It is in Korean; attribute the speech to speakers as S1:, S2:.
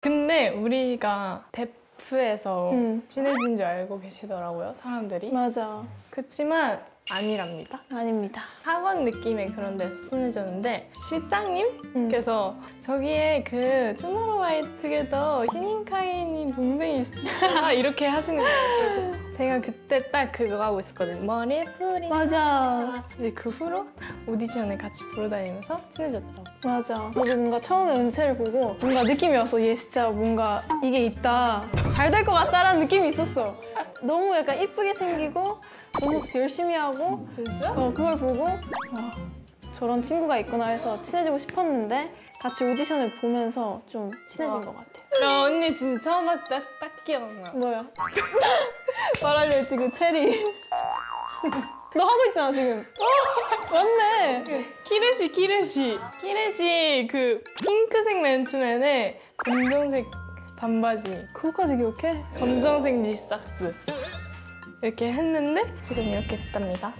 S1: 근데 우리가 데프에서
S2: 응.
S1: 친해진 줄 알고 계시더라고요, 사람들이.
S2: 맞아.
S1: 그렇지만 아니랍니다.
S2: 아닙니다.
S1: 학원 느낌의 그런 데서 친해졌는데 실장님께서
S2: 응.
S1: 저기에 그 투모로우 바이 투게더 휴닝카인이 동생이 있어 이렇게 하시는 거예요. 제가 그때 딱 그거 하고 있었거든요. 머리 뿌리.
S2: 맞아.
S1: 근데 그 후로 오디션을 같이 보러 다니면서 친해졌다고.
S2: 맞아. 저도 뭔가 처음에 은채를 보고 뭔가 느낌이 왔어. 얘 진짜 뭔가 이게 있다. 잘 될 것 같다라는 느낌이 있었어. 너무 약간 이쁘게 생기고 너무 열심히 하고
S1: 진짜?
S2: 어, 그걸 보고 와, 저런 친구가 있구나 해서 친해지고 싶었는데 같이 오디션을 보면서 좀 친해진
S1: 와.
S2: 것 같아.
S1: 나 언니 진짜 처음 봤을 때 딱 기억나.
S2: 뭐야? 말하려 그 체리. 너 하고 있잖아 지금. 맞네.
S1: 키르시 키르시 키르시 그 핑크색 맨투맨에 검정색 반바지
S2: 그거까지 기억해?
S1: 검정색 니삭스 이렇게 했는데 지금 이렇게 됐답니다.